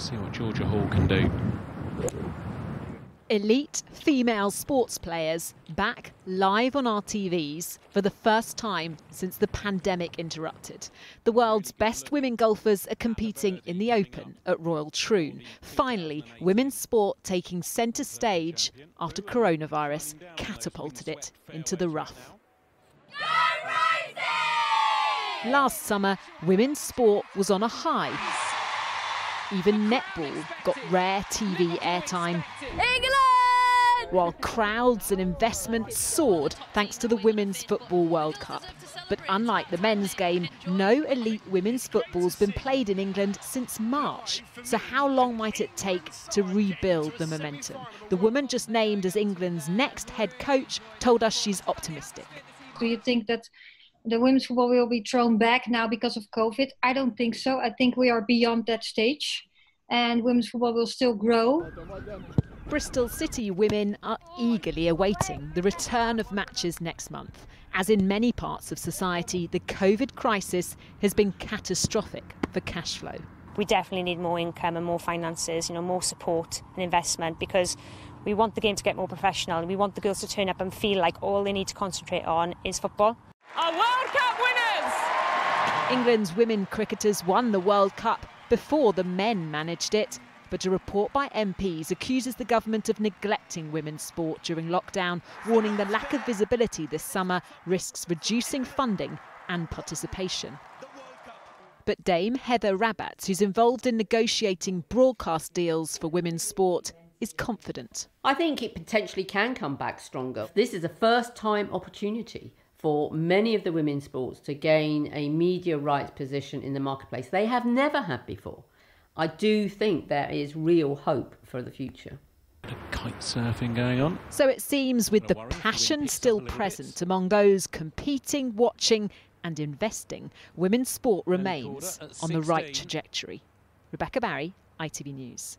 see what Georgia Hall can do. Elite female sports players back live on our TVs for the first time since the pandemic interrupted. The world's best women golfers are competing in the Open at Royal Troon. Finally, women's sport taking centre stage after coronavirus catapulted it into the rough. Last summer, women's sport was on a high. Even netball got rare TV airtime. England! While crowds and investment soared thanks to the Women's Football World Cup. But unlike the men's game, no elite women's football's been played in England since March. So, how long might it take to rebuild the momentum? The woman just named as England's next head coach told us she's optimistic. Do you think that the women's football will be thrown back now because of COVID? I don't think so. I think we are beyond that stage and women's football will still grow. Bristol City women are eagerly awaiting the return of matches next month. As in many parts of society, the COVID crisis has been catastrophic for cash flow. We definitely need more income and more finances, you know, more support and investment because we want the game to get more professional and we want the girls to turn up and feel like all they need to concentrate on is football. Our World Cup winners! England's women cricketers won the World Cup before the men managed it. But a report by MPs accuses the government of neglecting women's sport during lockdown, warning the lack of visibility this summer risks reducing funding and participation. But Dame Heather Rabbatts, who's involved in negotiating broadcast deals for women's sport, is confident. I think it potentially can come back stronger. This is a first time opportunity for many of the women's sports to gain a media rights position in the marketplace they have never had before. I do think there is real hope for the future. Kite surfing going on. So it seems, with the passion still present among those competing, watching, and investing, women's sport remains on the right trajectory. Rebecca Barry, ITV News.